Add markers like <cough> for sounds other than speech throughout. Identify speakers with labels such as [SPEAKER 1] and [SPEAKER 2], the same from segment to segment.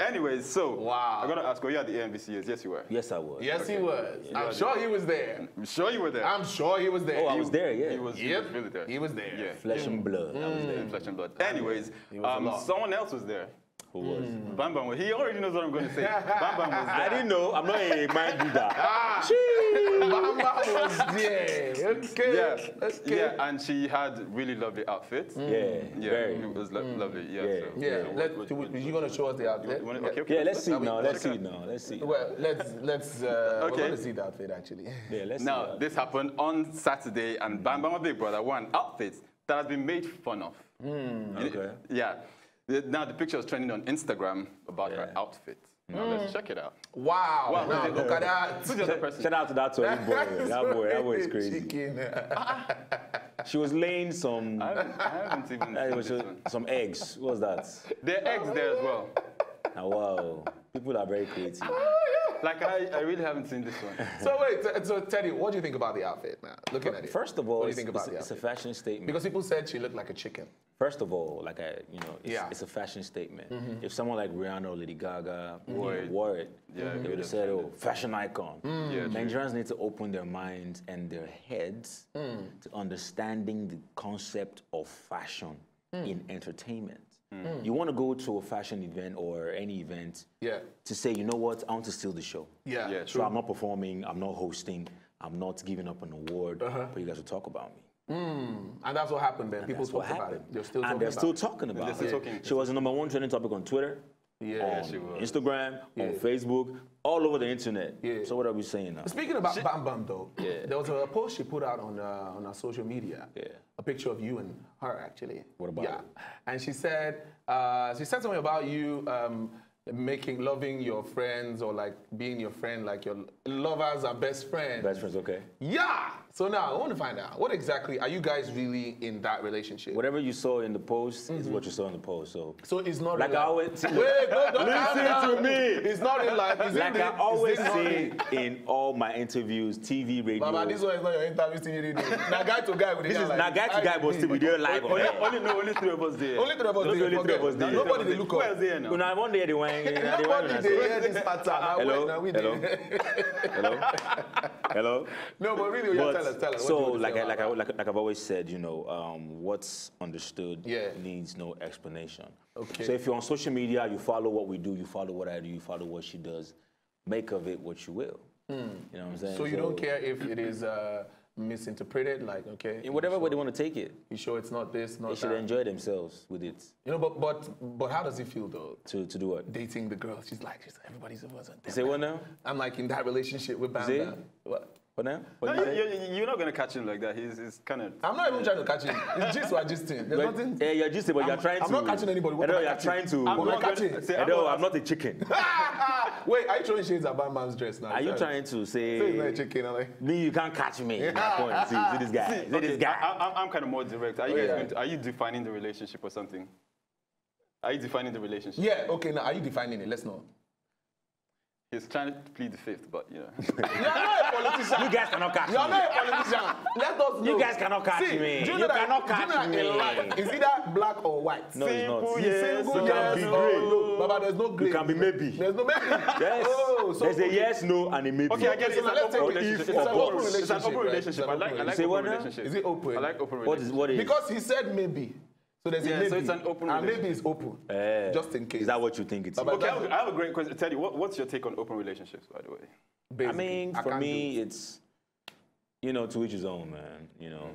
[SPEAKER 1] Anyways, so
[SPEAKER 2] Wow.
[SPEAKER 1] I'm gonna ask, were you at the AMVCAs? Yes, you were.
[SPEAKER 3] Yes, I was.
[SPEAKER 2] Yes, he was. I'm sure he was there.
[SPEAKER 1] I'm sure you were there.
[SPEAKER 2] I'm sure he was there.
[SPEAKER 3] Oh, I
[SPEAKER 2] He-
[SPEAKER 3] was there, yeah.
[SPEAKER 1] He was, he
[SPEAKER 2] Yep.
[SPEAKER 1] was really there.
[SPEAKER 2] He was there.
[SPEAKER 1] Yeah.
[SPEAKER 3] Flesh and blood. I was there.
[SPEAKER 1] Flesh and blood. Anyways,
[SPEAKER 2] He was a
[SPEAKER 1] um, someone else was there.
[SPEAKER 3] Who was?
[SPEAKER 1] Bam Bam. was- He already knows what I'm going to say. <laughs> Bam Bam was
[SPEAKER 3] I didn't know. I'm not a mind reader.
[SPEAKER 2] Ah, Bam Bam was there. Okay.
[SPEAKER 1] Yeah,
[SPEAKER 2] Okay.
[SPEAKER 1] yeah, and she had really lovely outfits.
[SPEAKER 3] Yeah,
[SPEAKER 1] Yeah,
[SPEAKER 3] very.
[SPEAKER 1] it was lo- lovely. Yeah,
[SPEAKER 3] Yeah.
[SPEAKER 1] so,
[SPEAKER 2] Yeah.
[SPEAKER 1] so
[SPEAKER 2] Let,
[SPEAKER 1] what-
[SPEAKER 2] you,
[SPEAKER 1] what-
[SPEAKER 2] you gonna show us the outfit?
[SPEAKER 1] you wanna-
[SPEAKER 2] Yeah.
[SPEAKER 1] okay, okay,
[SPEAKER 3] Yeah, let's see
[SPEAKER 2] Now we-
[SPEAKER 3] now. Let's see now. Let's see.
[SPEAKER 2] Well, let's let's. Uh,
[SPEAKER 1] Okay.
[SPEAKER 2] We're gonna see the outfit actually.
[SPEAKER 3] Yeah, let's.
[SPEAKER 1] Now,
[SPEAKER 3] that.
[SPEAKER 1] this happened on Saturday, and Bam Bam, my big brother, wore an outfit that has been made fun of.
[SPEAKER 3] Okay.
[SPEAKER 1] Yeah. The- Now, the picture is trending on Instagram about her
[SPEAKER 3] Yeah.
[SPEAKER 1] outfit. Now, let's check it out.
[SPEAKER 2] Wow.
[SPEAKER 1] Wow.
[SPEAKER 2] Now look at that.
[SPEAKER 1] Who's the other person?
[SPEAKER 3] Shout out to that Tory boy. <laughs> That boy, that boy is crazy. <laughs> She was laying some,
[SPEAKER 1] I haven't, I haven't even <laughs> seen
[SPEAKER 3] was
[SPEAKER 1] this one.
[SPEAKER 3] some eggs. What was that?
[SPEAKER 1] There are eggs there as well.
[SPEAKER 3] Ah, wow, people are very creative.
[SPEAKER 1] Like, I, I really haven't seen this one.
[SPEAKER 2] so wait, so Teddy, what do you think about the outfit now? Looking at it.
[SPEAKER 3] First of all,
[SPEAKER 2] what do you
[SPEAKER 3] it's,
[SPEAKER 2] think about
[SPEAKER 3] it's,
[SPEAKER 2] the
[SPEAKER 3] it's a fashion statement.
[SPEAKER 2] Because people said she looked like a chicken.
[SPEAKER 3] First of all, like I, you know, it's,
[SPEAKER 2] Yeah. Mm-hmm.
[SPEAKER 3] it's a fashion statement. If someone like Rihanna or Lady Gaga
[SPEAKER 1] Wore it.
[SPEAKER 3] wore it,
[SPEAKER 1] Yeah, it
[SPEAKER 3] they
[SPEAKER 1] would
[SPEAKER 3] have said, "Oh, fashion icon."
[SPEAKER 2] Mm.
[SPEAKER 1] Yeah.
[SPEAKER 3] Nigerians need to open their minds and their heads
[SPEAKER 2] Mm.
[SPEAKER 3] to understanding the concept of fashion
[SPEAKER 2] Mm.
[SPEAKER 3] in entertainment. You want to go to a fashion event or any event
[SPEAKER 2] Yeah.
[SPEAKER 3] to say, you know what, I want to steal the show.
[SPEAKER 2] Yeah.
[SPEAKER 1] Yeah,
[SPEAKER 3] So I'm not performing, I'm not hosting, I'm not giving up an award,
[SPEAKER 2] Uh-huh.
[SPEAKER 3] but you guys will talk about me.
[SPEAKER 2] And that's what happened then. People
[SPEAKER 3] That's what
[SPEAKER 2] talked about
[SPEAKER 3] happened.
[SPEAKER 2] it. They're still
[SPEAKER 3] and
[SPEAKER 2] talking
[SPEAKER 3] they're still
[SPEAKER 2] it.
[SPEAKER 3] talking about
[SPEAKER 1] They're still
[SPEAKER 3] it.
[SPEAKER 1] talking.
[SPEAKER 3] She was the number one trending topic on Twitter,
[SPEAKER 2] Yeah.
[SPEAKER 3] on
[SPEAKER 1] she was.
[SPEAKER 3] Instagram,
[SPEAKER 2] Yeah.
[SPEAKER 3] on Facebook, all over the internet.
[SPEAKER 2] Yeah.
[SPEAKER 3] So what are we saying now?
[SPEAKER 2] Speaking about Bam Bam though,
[SPEAKER 3] Yeah.
[SPEAKER 2] there was a post she put out on uh, on her social media.
[SPEAKER 3] Yeah.
[SPEAKER 2] A picture of you and her actually.
[SPEAKER 3] What about
[SPEAKER 2] Yeah.
[SPEAKER 3] it?
[SPEAKER 2] And she said uh, she said something about you um, making loving your friends or like being your friend like your lovers are best friends.
[SPEAKER 3] Best friends, okay.
[SPEAKER 2] Yeah. So now I want to find out what exactly are you guys really in that relationship?
[SPEAKER 3] Whatever you saw in the post is mm-hmm. what you saw in the post. So
[SPEAKER 2] So it's not
[SPEAKER 3] Like
[SPEAKER 2] real
[SPEAKER 3] I
[SPEAKER 2] life.
[SPEAKER 3] always- <laughs>
[SPEAKER 2] Wait, no, don't
[SPEAKER 3] Listen to me.
[SPEAKER 2] It's not in life. It's
[SPEAKER 3] like
[SPEAKER 2] in
[SPEAKER 3] I
[SPEAKER 2] the-
[SPEAKER 3] always
[SPEAKER 2] it's in
[SPEAKER 3] say
[SPEAKER 2] the-
[SPEAKER 3] in all my interviews, TV, radio.
[SPEAKER 2] Baba, this one is not your interview still radio. Now guy to guy with
[SPEAKER 3] this
[SPEAKER 2] the
[SPEAKER 3] is
[SPEAKER 2] guy
[SPEAKER 3] not guy to guy, but still we do it live on
[SPEAKER 1] Only, only, no, only three of us there.
[SPEAKER 2] Only three of us
[SPEAKER 3] Only
[SPEAKER 2] dey,
[SPEAKER 3] three of us
[SPEAKER 2] Now
[SPEAKER 3] dey.
[SPEAKER 2] Nobody dey look
[SPEAKER 1] Who
[SPEAKER 2] up.
[SPEAKER 1] else there now?
[SPEAKER 3] Una one day they want, they want
[SPEAKER 2] Nobody
[SPEAKER 3] to
[SPEAKER 2] hear this pattern. Now
[SPEAKER 3] Hello?
[SPEAKER 2] we
[SPEAKER 3] Hello?
[SPEAKER 2] dey.
[SPEAKER 3] hello, <laughs> hello.
[SPEAKER 2] No, but really, yeah,
[SPEAKER 3] But
[SPEAKER 2] tell us, tell us.
[SPEAKER 3] so,
[SPEAKER 2] you want to
[SPEAKER 3] like, I, like, I, like, like, I've always said, you know, um, what's understood
[SPEAKER 2] Yeah.
[SPEAKER 3] needs no explanation.
[SPEAKER 2] Okay.
[SPEAKER 3] So if you're on social media, you follow what we do, you follow what I do, you follow what she does. Make of it what you will. You know what I'm saying?
[SPEAKER 2] So you don't care if it is uh, misinterpreted, like okay,
[SPEAKER 3] In whatever way they want to take it,
[SPEAKER 2] you sure it's not this, not
[SPEAKER 3] they should
[SPEAKER 2] that.
[SPEAKER 3] enjoy themselves with it.
[SPEAKER 2] You know, but but but how does it feel though?
[SPEAKER 3] To, to do what?
[SPEAKER 2] Dating the girl, she's like, she's everybody's a was
[SPEAKER 3] Say what now?
[SPEAKER 2] I'm like in that relationship with Bam
[SPEAKER 3] See?
[SPEAKER 2] Bam. What?
[SPEAKER 3] What now?
[SPEAKER 1] No, you,
[SPEAKER 3] you say?
[SPEAKER 1] you, you're not going to catch him like that. He's, he's kind of.
[SPEAKER 2] I'm not even trying to catch him. It's just what just There's
[SPEAKER 3] But-
[SPEAKER 2] nothing.
[SPEAKER 3] Yeah, you're just, but you're
[SPEAKER 2] I'm-
[SPEAKER 3] trying
[SPEAKER 2] I'm not catching anybody. What
[SPEAKER 3] I know
[SPEAKER 2] am I
[SPEAKER 3] you're trying to.
[SPEAKER 2] I'm
[SPEAKER 1] I'm
[SPEAKER 2] not
[SPEAKER 1] not
[SPEAKER 2] catching.
[SPEAKER 1] say,
[SPEAKER 3] I
[SPEAKER 1] I'm not-
[SPEAKER 3] a chicken. <laughs>
[SPEAKER 2] Wait, are you throwing shades at Bam Bam's dress now?
[SPEAKER 3] Are you trying to say?
[SPEAKER 2] Say he's not a chicken. I'm like,
[SPEAKER 3] Me, you can't catch me. is my point. See, see this guy. See,
[SPEAKER 1] Okay,
[SPEAKER 3] this guy.
[SPEAKER 1] I, I, I'm kind of more direct. Are you,
[SPEAKER 2] Oh,
[SPEAKER 1] guys
[SPEAKER 2] yeah.
[SPEAKER 1] going to, are you defining the relationship or something? Are you defining the relationship?
[SPEAKER 2] yeah, okay. Now, are you defining it? Let's know.
[SPEAKER 1] He's trying to plead the fifth, but you know. <laughs>
[SPEAKER 2] You're not a politician.
[SPEAKER 3] you guys cannot catch
[SPEAKER 2] You're
[SPEAKER 3] me.
[SPEAKER 2] not a politician. Let us know.
[SPEAKER 3] You guys cannot catch
[SPEAKER 2] See,
[SPEAKER 3] me.
[SPEAKER 2] Do you,
[SPEAKER 3] You
[SPEAKER 2] know that,
[SPEAKER 3] cannot
[SPEAKER 2] do you know
[SPEAKER 3] catch me.
[SPEAKER 2] life, Is either black or white?
[SPEAKER 3] No, it's not.
[SPEAKER 1] Simple,
[SPEAKER 3] It's
[SPEAKER 1] yes,
[SPEAKER 2] Single
[SPEAKER 3] it can
[SPEAKER 2] yes
[SPEAKER 3] be gray.
[SPEAKER 2] no. Baba, there's no gray.
[SPEAKER 3] It can be maybe.
[SPEAKER 2] There's no maybe.
[SPEAKER 3] Yes.
[SPEAKER 2] Oh, so
[SPEAKER 3] There's a yes, no, and a maybe.
[SPEAKER 1] Okay, I get it.
[SPEAKER 2] so
[SPEAKER 1] It's an
[SPEAKER 2] let's
[SPEAKER 1] open
[SPEAKER 2] take it.
[SPEAKER 1] relationship.
[SPEAKER 2] It's
[SPEAKER 1] It's
[SPEAKER 2] an
[SPEAKER 1] an
[SPEAKER 2] open
[SPEAKER 1] open relationship. It's an open
[SPEAKER 2] relationship,
[SPEAKER 1] relationship. I like, I like
[SPEAKER 3] Say
[SPEAKER 1] open
[SPEAKER 3] what now?
[SPEAKER 1] relationships.
[SPEAKER 2] Is it open?
[SPEAKER 1] I like open relationship.
[SPEAKER 3] What is what is?
[SPEAKER 2] Because he said maybe. So there's
[SPEAKER 1] Yeah,
[SPEAKER 2] a maybe.
[SPEAKER 1] so it's an open
[SPEAKER 2] And maybe
[SPEAKER 1] relationship.
[SPEAKER 2] it's open.
[SPEAKER 3] Eh,
[SPEAKER 2] just in case.
[SPEAKER 3] Is that what you think it's?
[SPEAKER 2] Baba,
[SPEAKER 1] Okay, I have, I have a great question. Teddy, what, what's your take on open relationships, by the way?
[SPEAKER 3] I
[SPEAKER 2] Basically.
[SPEAKER 3] mean, for
[SPEAKER 2] can't
[SPEAKER 3] me,
[SPEAKER 2] it.
[SPEAKER 3] it's you know to each his own, man. You know,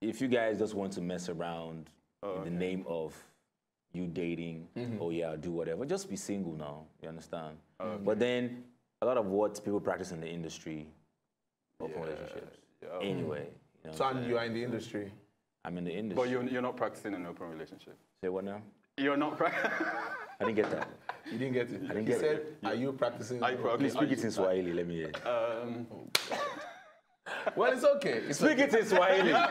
[SPEAKER 3] if you guys just want to mess around in the name of you dating, oh yeah, I'll do whatever. Just be single now. You understand? But then a lot of what people practice in the industry, open relationships.
[SPEAKER 1] yeah.
[SPEAKER 3] Anyway, you know,
[SPEAKER 2] So and you are in the industry.
[SPEAKER 3] I'm in the industry.
[SPEAKER 1] But you're, you're not practicing an open relationship.
[SPEAKER 3] Say what now?
[SPEAKER 1] You're not practicing. <laughs>
[SPEAKER 3] I didn't get that.
[SPEAKER 2] You didn't get it. I
[SPEAKER 3] didn't
[SPEAKER 2] he
[SPEAKER 3] get
[SPEAKER 2] said,
[SPEAKER 3] it.
[SPEAKER 2] "Are you practicing?"
[SPEAKER 1] Are you pro-
[SPEAKER 3] Please speak
[SPEAKER 1] are
[SPEAKER 3] it
[SPEAKER 1] you-
[SPEAKER 3] in Swahili. Let me hear. it.
[SPEAKER 1] Um,
[SPEAKER 2] Well, it's okay. It's
[SPEAKER 3] Speak it in Swahili. you know,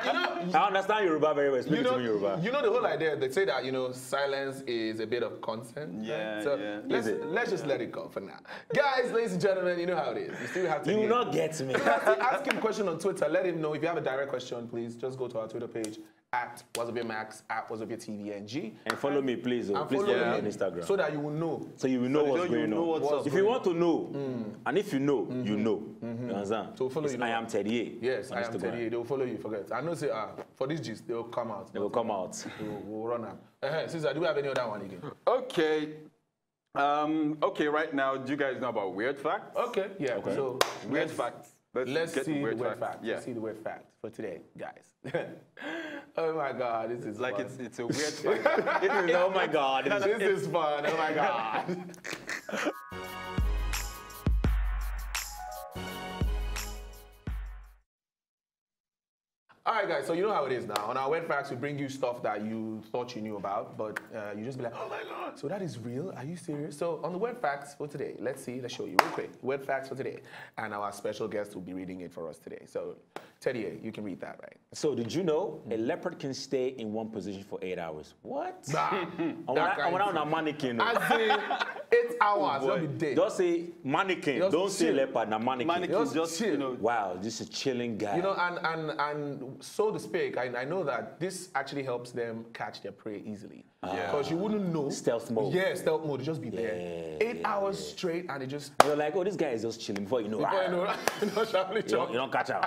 [SPEAKER 3] I understand Yoruba very well. Speak
[SPEAKER 2] you
[SPEAKER 3] it
[SPEAKER 2] know,
[SPEAKER 3] to me Yoruba.
[SPEAKER 2] you know the whole idea. They say that you know silence is a bit of consent. right?
[SPEAKER 1] Yeah,
[SPEAKER 2] So
[SPEAKER 1] yeah.
[SPEAKER 2] let's let's just let it go for now, guys, ladies and gentlemen. You know how it is. You still have to.
[SPEAKER 3] You
[SPEAKER 2] hear.
[SPEAKER 3] will not get me. <laughs>
[SPEAKER 2] Ask him a question on Twitter. Let him know if you have a direct question. Please just go to our Twitter page at Wazobia Max, at Wazobia TVNG.
[SPEAKER 3] And follow me, please. Oh, please
[SPEAKER 2] follow
[SPEAKER 3] follow
[SPEAKER 2] me
[SPEAKER 3] me on Instagram.
[SPEAKER 2] So that you will know.
[SPEAKER 3] So you will know
[SPEAKER 1] So
[SPEAKER 3] what's going
[SPEAKER 1] know
[SPEAKER 3] on.
[SPEAKER 1] what's up.
[SPEAKER 3] if you want to know, and if you know, you know. You understand?
[SPEAKER 2] Mm. So follow
[SPEAKER 3] It's
[SPEAKER 2] you know.
[SPEAKER 3] I am Teddy
[SPEAKER 2] Yes, I am Teddy. They will follow you. Forget. I know. Say ah, for this gist, they will come out.
[SPEAKER 3] They will come out.
[SPEAKER 2] They will, we'll run out. Uh-huh. Caesar, do we have any other one again?
[SPEAKER 1] Okay. Um, okay, right now, do you guys know about weird facts?
[SPEAKER 2] Okay. Yeah. So
[SPEAKER 1] Weird facts. Let's,
[SPEAKER 2] Let's see the weird facts.
[SPEAKER 1] Yeah.
[SPEAKER 2] Let's see the weird facts for today, guys. <laughs> oh my God, this is
[SPEAKER 1] Like
[SPEAKER 2] fun.
[SPEAKER 1] it's it's a weird <laughs> fact. It
[SPEAKER 3] oh my God.
[SPEAKER 2] this is fun. Oh my <laughs> God. All right, guys. So you know how it is now. On our web facts, we bring you stuff that you thought you knew about, but uh, you just be like, "Oh my god!" So that is real? Are you serious? So on the web facts for today, let's see. Let's show you real quick. Web facts for today, and our special guest will be reading it for us today. So, Teddy, A, you can read that, right?
[SPEAKER 3] So did you know a leopard can stay in one position for eight hours? What?
[SPEAKER 2] Nah,
[SPEAKER 3] I <laughs>
[SPEAKER 2] that out
[SPEAKER 3] on a mannequin. oh.
[SPEAKER 2] As in <laughs> eight hours,
[SPEAKER 1] boy.
[SPEAKER 2] not be day.
[SPEAKER 3] Just say mannequin.
[SPEAKER 2] Just
[SPEAKER 3] Don't say leopard, na mannequin.
[SPEAKER 1] Mannequin
[SPEAKER 2] Just
[SPEAKER 1] just,
[SPEAKER 2] chill.
[SPEAKER 1] you know,
[SPEAKER 3] Wow, this is a chilling guy.
[SPEAKER 2] You know, and and and so to speak, I, I know that this actually helps them catch their prey easily.
[SPEAKER 1] Yeah.
[SPEAKER 2] Because you wouldn't know.
[SPEAKER 3] Stealth mode.
[SPEAKER 2] Yeah, stealth mode. You just be there. Eight
[SPEAKER 3] yeah,
[SPEAKER 2] hours straight, and it just.
[SPEAKER 3] You're like, oh, this guy is just chilling before you know.
[SPEAKER 2] Before you
[SPEAKER 3] ah,
[SPEAKER 2] know, you know, <laughs>
[SPEAKER 3] you, don't, you don't catch him.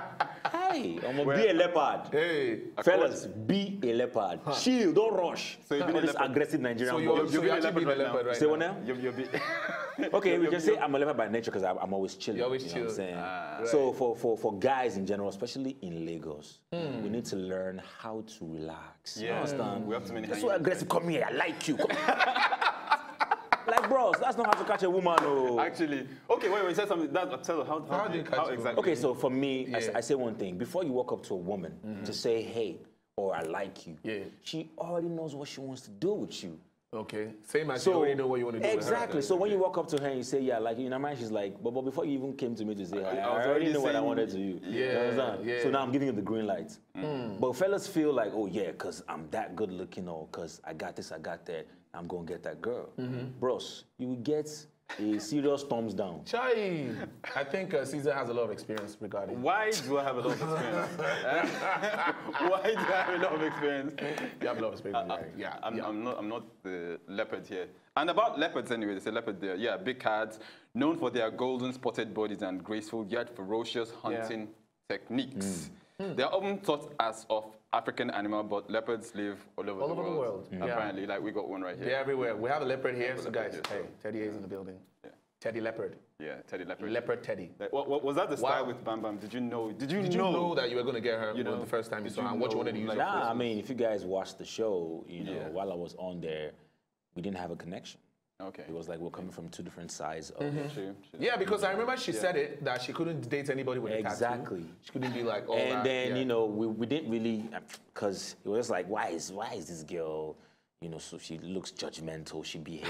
[SPEAKER 3] Hey, I'm gonna be a leopard.
[SPEAKER 2] Hey.
[SPEAKER 3] Fellas, be a leopard. Chill, don't rush.
[SPEAKER 1] So you've been
[SPEAKER 3] All
[SPEAKER 1] a
[SPEAKER 3] this
[SPEAKER 1] leopard.
[SPEAKER 3] aggressive Nigerian
[SPEAKER 2] So you're,
[SPEAKER 3] boys.
[SPEAKER 2] so
[SPEAKER 1] being
[SPEAKER 2] you're
[SPEAKER 1] a
[SPEAKER 2] actually being a
[SPEAKER 1] leopard right
[SPEAKER 2] leopard
[SPEAKER 1] now.
[SPEAKER 2] right
[SPEAKER 3] Say
[SPEAKER 2] now.
[SPEAKER 3] what now?
[SPEAKER 1] you'll, you'll be. <laughs> <laughs>
[SPEAKER 3] Okay, we can say I'm a leopard by nature because I'm always chilling.
[SPEAKER 2] You always
[SPEAKER 3] know what I'm saying?
[SPEAKER 1] Ah.
[SPEAKER 3] So for, for, for guys in general, especially in Lagos,
[SPEAKER 2] Hmm.
[SPEAKER 3] we need to learn how to relax. You understand?
[SPEAKER 1] We have to. many
[SPEAKER 3] That's so aggressive. Come here, I like you. <laughs> Come- like, bros, that's not how to catch a woman. Oh.
[SPEAKER 1] Actually, okay, wait, wait, say something. That, uh, tell how, how,
[SPEAKER 2] How do you catch
[SPEAKER 1] how exactly?
[SPEAKER 3] Okay, so for me,
[SPEAKER 2] Yeah.
[SPEAKER 3] I, say one thing. Before you walk up to a woman mm-hmm. to say, hey, or I like you,
[SPEAKER 2] Yeah.
[SPEAKER 3] she already knows what she wants to do with you.
[SPEAKER 2] Okay. Same as you already know what you want to do. with her.
[SPEAKER 3] Exactly. So when you walk up to her and you say, "Yeah," like you, in her mind, she's like, "But, but before you even came to me to say, hi, I,
[SPEAKER 1] I
[SPEAKER 3] already
[SPEAKER 1] already
[SPEAKER 3] know what I wanted to you." You
[SPEAKER 2] Yeah, yeah.
[SPEAKER 3] So now I'm giving you the green light. Mm. But fellas feel like, "Oh yeah, cause I'm that good looking, or cause I got this, I got that. I'm gonna get that girl." Mm-hmm. Bros, you will get a serious thumbs down.
[SPEAKER 2] Chai. I think uh, Caesar has a lot of experience regarding.
[SPEAKER 1] Why do I have a lot of experience? <laughs> Why do I have a lot of experience?
[SPEAKER 2] You have a lot of experience uh, uh, regarding. Yeah.
[SPEAKER 1] I'm,
[SPEAKER 2] yeah.
[SPEAKER 1] I'm not. I'm not the leopard here. And about leopards anyway, there's a leopard there. Yeah, big cats, known for their golden spotted bodies and graceful yet ferocious hunting techniques. Hmm. They are often thought as of African animal, but leopards live all over,
[SPEAKER 2] All
[SPEAKER 1] the,
[SPEAKER 2] over the
[SPEAKER 1] world.
[SPEAKER 2] world. Yeah.
[SPEAKER 1] Apparently, like we got one right
[SPEAKER 2] They're
[SPEAKER 1] here.
[SPEAKER 2] everywhere. We have a leopard here. So,
[SPEAKER 1] leopard
[SPEAKER 2] guys,
[SPEAKER 1] here,
[SPEAKER 2] hey,
[SPEAKER 1] so-
[SPEAKER 2] Teddy is in the building.
[SPEAKER 1] Yeah.
[SPEAKER 2] Teddy Leopard.
[SPEAKER 1] Yeah, teddy leopard.
[SPEAKER 2] Leopard Teddy.
[SPEAKER 1] Like, what, what- was that the style
[SPEAKER 2] Wow.
[SPEAKER 1] with Bam Bam? Did you know? Did you
[SPEAKER 2] Did you
[SPEAKER 1] know?
[SPEAKER 2] know that you were going to get her
[SPEAKER 1] You know,
[SPEAKER 2] the first time you saw her what you wanted to use
[SPEAKER 1] like-
[SPEAKER 3] Nah. I mean, if you guys watched the show, you know,
[SPEAKER 1] Yeah.
[SPEAKER 3] while I was on there, we didn't have a connection.
[SPEAKER 1] Okay.
[SPEAKER 3] It was like we're coming from two different sides of mm-hmm.
[SPEAKER 1] True, true.
[SPEAKER 2] Yeah, because I remember she said it that she couldn't date anybody with a tattoo.
[SPEAKER 3] Exactly.
[SPEAKER 2] She couldn't be like, oh,
[SPEAKER 3] and
[SPEAKER 2] that,
[SPEAKER 3] then
[SPEAKER 2] yeah.
[SPEAKER 3] you know we, we didn't really because it was like why is why is this girl you know so she looks judgmental she behaves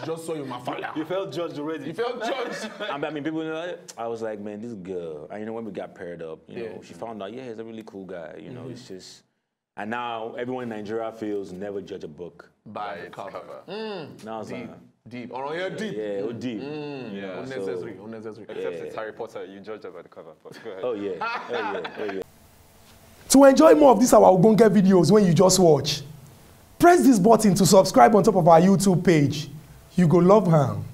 [SPEAKER 2] She <laughs> just saw you, my father.
[SPEAKER 1] You felt judged already.
[SPEAKER 2] You felt judged. <laughs>
[SPEAKER 3] I mean people you know, I was like man this girl and you know when we got paired up you know she found out yeah he's a really cool guy you know mm-hmm. it's just and now everyone in Nigeria feels never judge a book
[SPEAKER 2] By
[SPEAKER 1] its
[SPEAKER 2] cover.
[SPEAKER 1] cover.
[SPEAKER 3] now it's
[SPEAKER 2] Deep,
[SPEAKER 3] like,
[SPEAKER 2] deep. Oh, yeah, deep.
[SPEAKER 3] yeah oh deep
[SPEAKER 1] Yeah.
[SPEAKER 2] Unnecessary, unnecessary.
[SPEAKER 1] Except it's Harry Potter, you judge her by the cover. But go ahead.
[SPEAKER 3] oh yeah <laughs> oh yeah oh yeah
[SPEAKER 4] To enjoy more of these our Ogbonge videos when you just watch, press this button to subscribe on top of our YouTube page. You go love am.